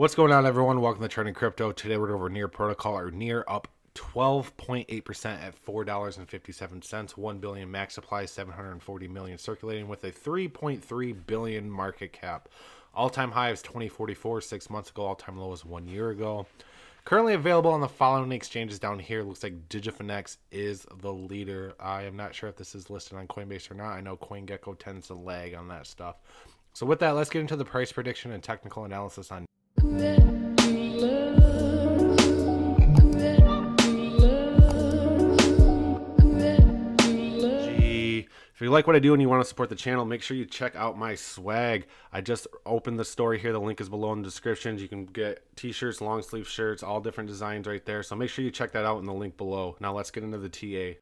What's going on, everyone? Welcome to Charting Crypto. Today we're over Near Protocol, or Near up 12.8% at $4.57. 1 billion max supply, 740 million circulating with a 3.3 billion market cap. All-time high is 2044 six months ago. All-time low is one year ago. Currently available on the following exchanges down here. Looks like Digifinex is the leader. I am not sure if this is listed on Coinbase or not. I know CoinGecko tends to lag on that stuff. So with that, let's get into the price prediction and technical analysis on If you like what I do and you want to support the channel, make sure you check out my swag. I just opened the story here. The link is below in the description. You can get t-shirts, long sleeve shirts, all different designs right there. So make sure you check that out in the link below. Now let's get into the TA.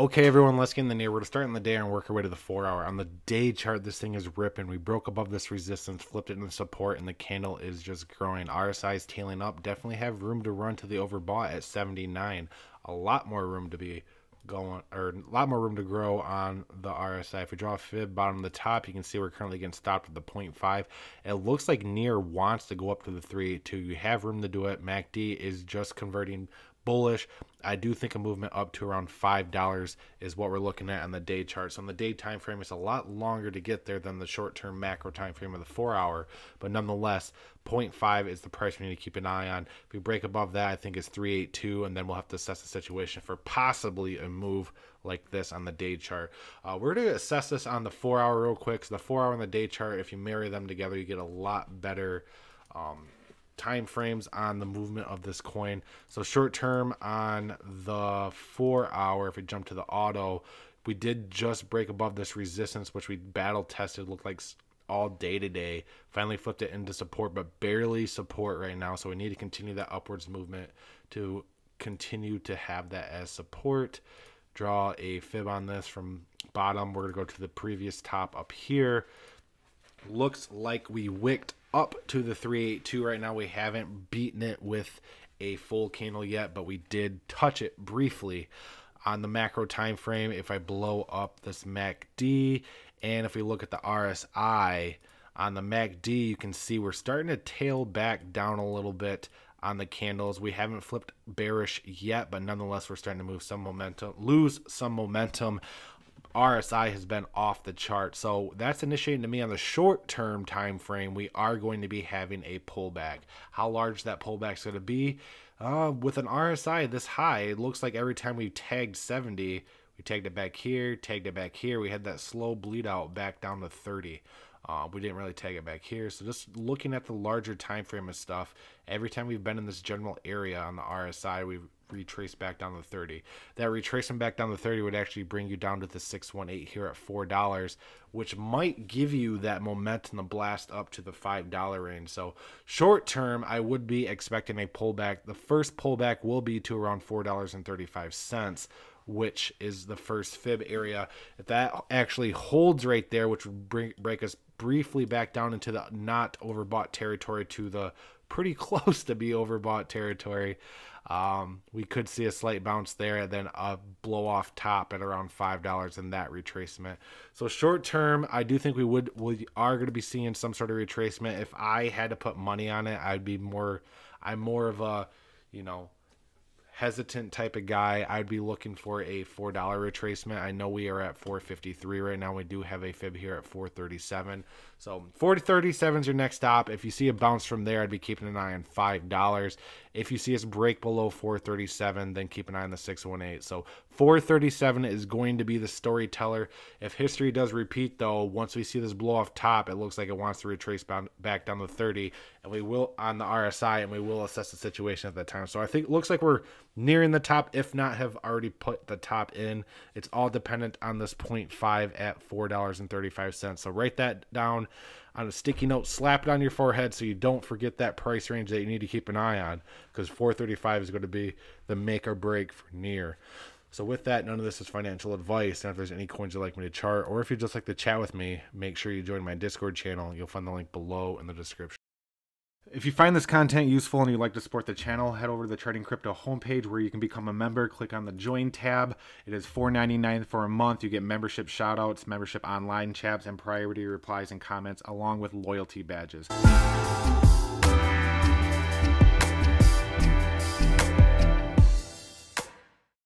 Okay, everyone, let's get in the near. We're to start in the day and work our way to the four hour. On the day chart, this thing is ripping. We broke above this resistance, flipped it into support, and the candle is just growing. RSI is tailing up. Definitely have room to run to the overbought at 79. A lot more room to be going or a lot more room to grow on the RSI. If we draw a fib bottom of the top, you can see we're currently getting stopped at the 0.5. It looks like near wants to go up to the 382. You have room to do it. MACD is just converting bullish. I do think a movement up to around five dollars is what we're looking at on the day chart. So on the day time frame, it's a lot longer to get there than the short-term macro time frame of the four-hour. But nonetheless, 0.5 is the price we need to keep an eye on. If we break above that, I think it's 382, and then we'll have to assess the situation for possibly a move like this on the day chart. Uh, we're going to assess this on the four-hour real quick. So the four-hour and the day chart, if you marry them together, you get a lot better. Um, time frames on the movement of this coin. So short term on the four hour, if we jump to the auto, we did just break above this resistance, which we battle tested, looked like all day today. Finally flipped it into support, but barely support right now. So we need to continue that upwards movement to continue to have that as support. Draw a fib on this from bottom. We're going to go to the previous top up here. Looks like we wicked up to the 382 right now. We haven't beaten it with a full candle yet, but we did touch it briefly on the macro time frame. If I blow up this MACD and if we look at the RSI on the MACD, you can see we're starting to tail back down a little bit on the candles. We haven't flipped bearish yet, but nonetheless, we're starting to move some momentum, lose some momentum RSI has been off the chart. So that's initiating to me on the short term time frame. We are going to be having a pullback. How large that pullback is going to be? Uh, with an RSI this high, it looks like every time we tagged 70, we tagged it back here, tagged it back here. We had that slow bleed out back down to 30. Uh, we didn't really tag it back here. So just looking at the larger time frame of stuff, every time we've been in this general area on the RSI, we've retraced back down to 30. That retracing back down to 30 would actually bring you down to the 618 here at $4, which might give you that momentum to blast up to the $5 range. So short term, I would be expecting a pullback. The first pullback will be to around $4.35 which is the first fib area. If that actually holds right there, which would bring, break us briefly back down into the not overbought territory to the pretty close to be overbought territory. Um, we could see a slight bounce there and then a blow off top at around five dollars in that retracement. So short term, I do think we would we are going to be seeing some sort of retracement. If I had to put money on it, I'd be more. I'm more of a, you know, hesitant type of guy, I'd be looking for a $4 retracement. I know we are at 453 right now. We do have a fib here at 437. So 437 is your next stop. If you see a bounce from there, I'd be keeping an eye on $5. If you see us break below 437, then keep an eye on the 618. So 437 is going to be the storyteller. If history does repeat, though, once we see this blow off top, it looks like it wants to retrace back down to 30, and we will on the RSI, and we will assess the situation at that time. So I think it looks like we're nearing the top, if not have already put the top in. It's all dependent on this 0.5 at $4.35. So write that down on a sticky note, slap it on your forehead so you don't forget that price range that you need to keep an eye on because 435 is going to be the make or break for near. So with that, none of this is financial advice. And if there's any coins you'd like me to chart, or if you'd just like to chat with me, make sure you join my Discord channel. You'll find the link below in the description. If you find this content useful and you'd like to support the channel, head over to the Charting Crypto homepage where you can become a member. Click on the Join tab. It is $4.99 for a month. You get membership shoutouts, membership online chats, and priority replies and comments, along with loyalty badges.